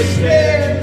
desespero.